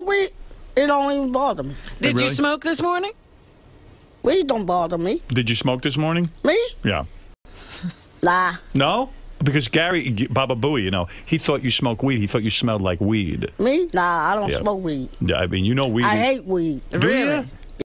We, it don't even bother me. Did Really? you smoke this morning? We don't bother me. Did you smoke this morning? Me? Yeah. Nah. No? Because Gary, Baba Booey, you know, he thought you smoked weed. He thought you smelled like weed. Me? Nah, I don't Yeah. smoke weed. Yeah, I mean, you know weed. I hate weed. Do really? You?